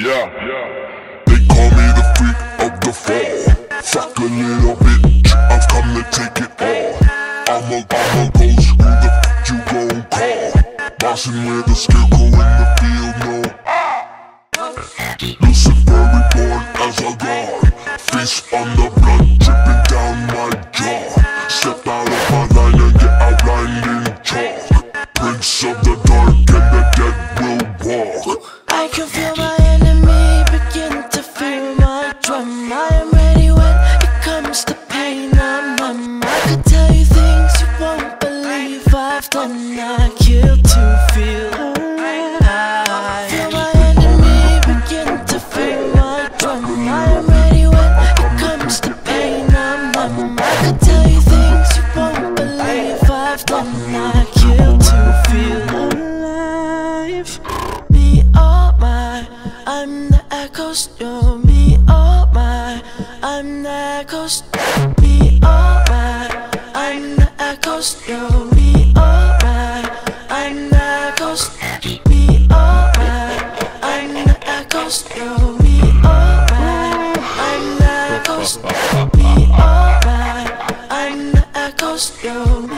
Yeah, they call me the freak of the fall. Fuck a little bitch, I've come to take it all. I'm a, I'm a ghost, the you? Bossing with a scarecrow in the field, no. Lucifer reborn as a god. Face on the blood dripping down my jaw. Step out of my line and get outlined in chalk. Prince of the dark and the dead will walk. I can feel my enemy begin to feel my drum. I am ready when it comes to pain. I'm numb. I could tell you things you won't believe I've done. I I've kill to feel alive. Me oh my, I'm the echoes. You're me oh my, I'm the echoes. Me oh my, I'm the echoes. You're me oh my, I'm the echoes. Me oh my, I'm the echoes. You're me oh my, I'm the echoes. Me